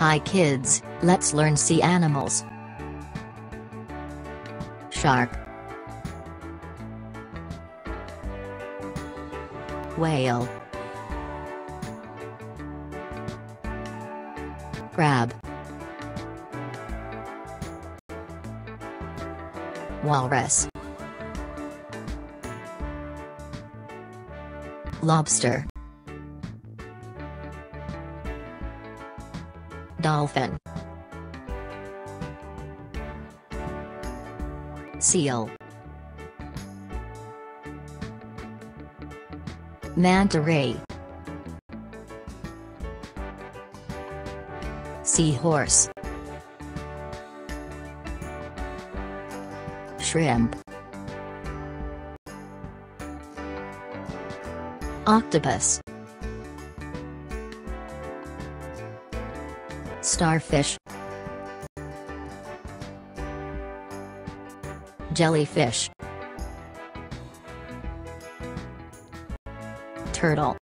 Hi kids, let's learn sea animals. Shark. Whale. Crab. Walrus. Lobster Dolphin. Seal. Manta ray. Seahorse. Shrimp. Octopus Starfish Jellyfish Turtle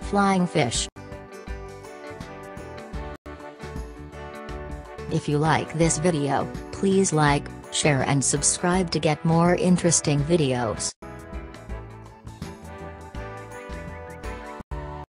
Flying fish If you like this video, please like, share and subscribe to get more interesting videos.